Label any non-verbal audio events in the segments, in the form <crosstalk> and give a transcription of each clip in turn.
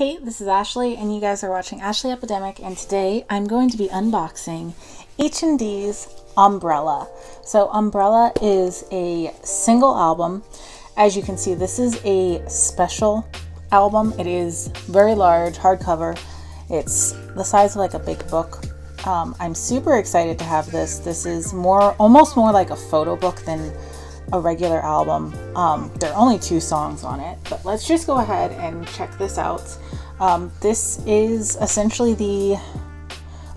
Hey, this is Ashley, and you guys are watching Ashley Epidemic, and today I'm going to be unboxing H&D's Umbrella. So Umbrella is a single album. As you can see, this is a special album. It is very large, hardcover. It's the size of like a big book. Um, I'm super excited to have this. This is more, almost more like a photo book than a regular album. Um, there are only two songs on it, but let's just go ahead and check this out. Um, this is essentially the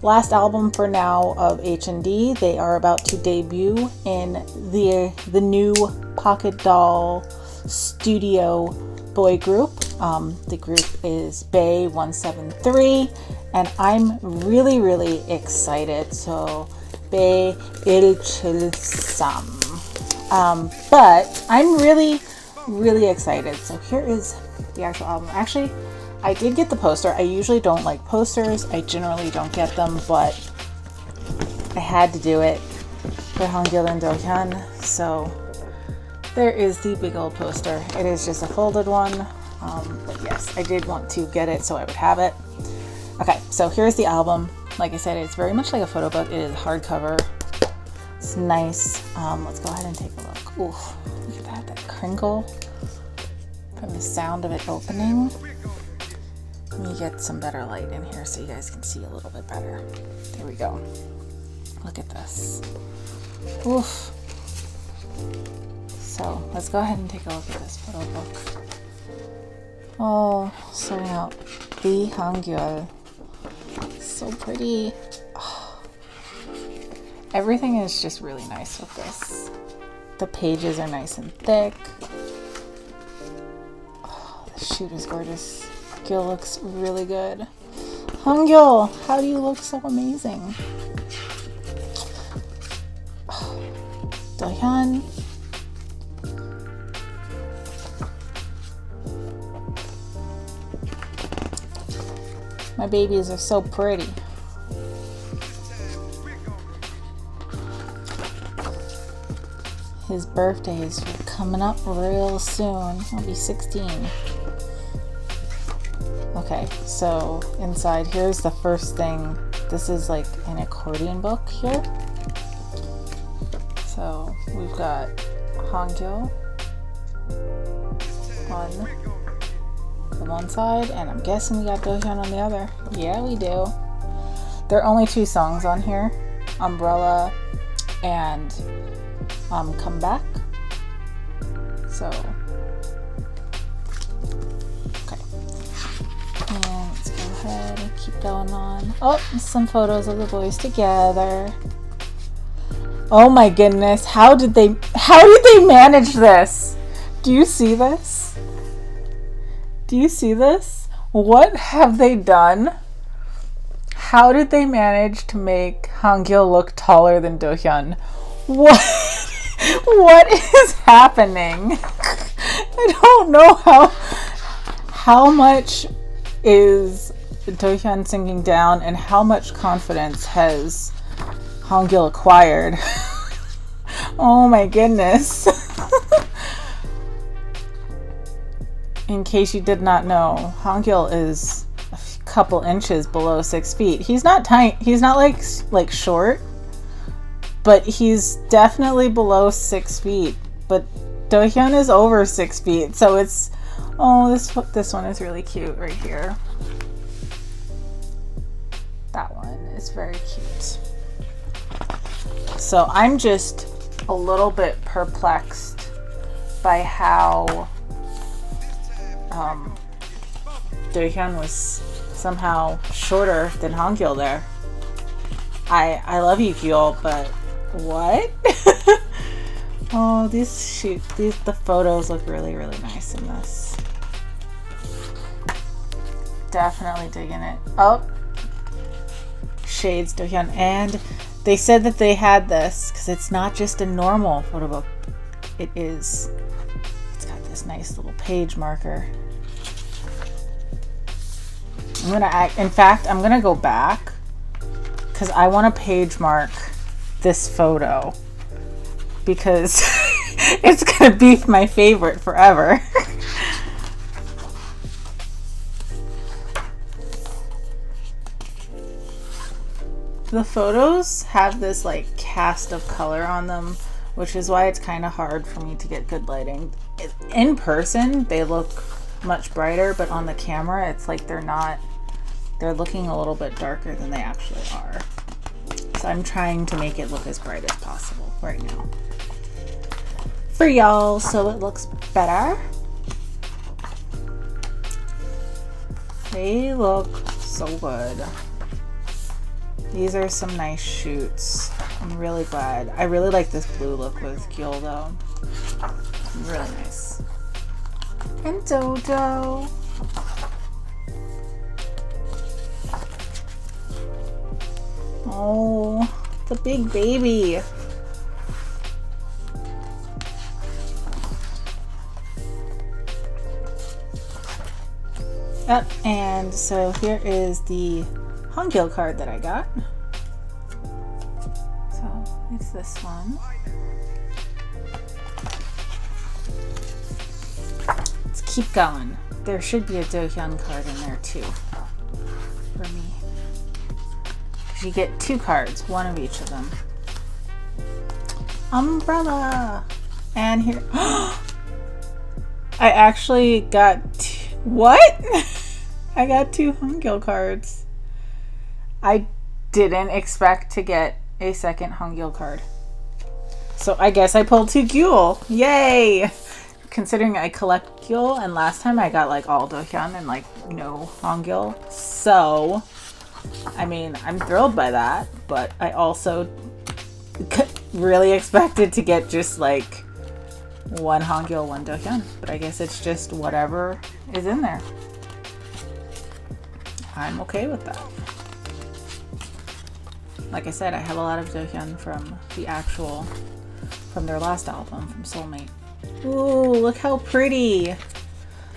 last album for now of H&D. They are about to debut in the the new Pocketdol Studio boy group. Um, the group is BAE173, and I'm really really excited. So Bay Il Chilsam. Um, but I'm really, really excited. So here is the actual album. Actually, I did get the poster. I usually don't like posters. I generally don't get them, but I had to do it for Hangyul and Dohyon. So there is the big old poster. It is just a folded one. Um, but yes, I did want to get it so I would have it. Okay, so here's the album. Like I said, it's very much like a photo book. It is hardcover. It's nice. Um, let's go ahead and take a look. Ooh, look at that, that crinkle from the sound of it opening. Let me get some better light in here so you guys can see a little bit better. There we go. Look at this. Oof. So let's go ahead and take a look at this photo book. Oh, starting out the Hangyul. So pretty. Everything is just really nice with this. The pages are nice and thick. Oh, the shoot is gorgeous. Gyul looks really good. Hangyul, how do you look so amazing? <sighs> Oh, Dohyon. My babies are so pretty. His birthday is coming up real soon. He'll be 16. Okay, so inside here's the first thing. This is like an accordion book here. So we've got Hangyul on the one side, and I'm guessing we got Dohyon on the other. Yeah, we do. There are only two songs on here Umbrella and um, Come Back. So, okay. And let's go ahead and keep going on. Oh, some photos of the boys together. Oh my goodness, how did they how did they manage this? Do you see this? Do you see this? What have they done? How did they manage to make Hangyul look taller than Dohyon? What what <laughs> is happening? I don't know how how much is Dohyon sinking down and how much confidence has Hangyul acquired? <laughs> oh my goodness. <laughs> In case you did not know, Hangyul is a couple inches below six feet. He's not tight. He's not like like short, but he's definitely below six feet. But Dohyon is over six feet, so it's oh this this one is really cute right here. That one is very cute. So I'm just a little bit perplexed by how um, Dohyon was somehow shorter than Hangyul there. I I love you, Gyul, but what? <laughs> oh, these shoot these the photos look really really nice in this. Definitely digging it. Oh, shades Dohyon, and they said that they had this because it's not just a normal photo book. It is. It's got this nice little page marker. I'm gonna act. In fact, I'm gonna go back because I want to page mark this photo because <laughs> it's gonna be my favorite forever. <laughs> the photos have this like cast of color on them, which is why it's kind of hard for me to get good lighting. In person, they look much brighter, but on the camera, it's like they're not, they're looking a little bit darker than they actually are. I'm trying to make it look as bright as possible right now for y'all so it looks better. They look so good. These are some nice shoots. I'm really glad. I really like this blue look with Gyul though. Really nice. And Dodo. Oh, it's a big baby. Yep, and so here is the Hangyul card that I got. So it's this one. Let's keep going. There should be a Dohyon card in there too You get two cards, one of each of them. Umbrella! And here. <gasps> I actually got. What? <laughs> I got two Hangyul cards. I didn't expect to get a second Hangyul card. So I guess I pulled two Gyul. Yay! Considering I collect Gyul, and last time I got like all Dohyon and like no Hangyul. So, I mean, I'm thrilled by that, but I also really expected to get just like one Hangyul, one Dohyon. But I guess it's just whatever is in there. I'm okay with that. Like I said, I have a lot of Dohyon from the actual, from their last album, from Soulmate. Ooh, look how pretty!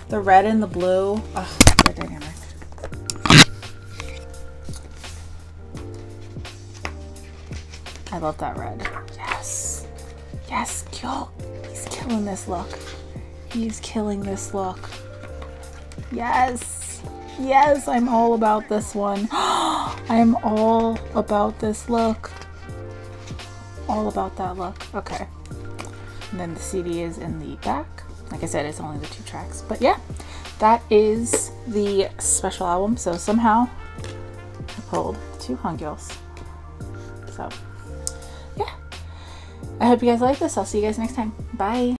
The red and the blue. Oh, I love that red. Yes. Yes, kill. He's killing this look. He's killing this look. Yes. Yes, I'm all about this one. <gasps> I'm all about this look. All about that look. Okay. And then the CD is in the back. Like I said, it's only the two tracks. But yeah, that is the special album. So somehow I pulled two Hangyuls. So yeah. I hope you guys like this. I'll see you guys next time. Bye.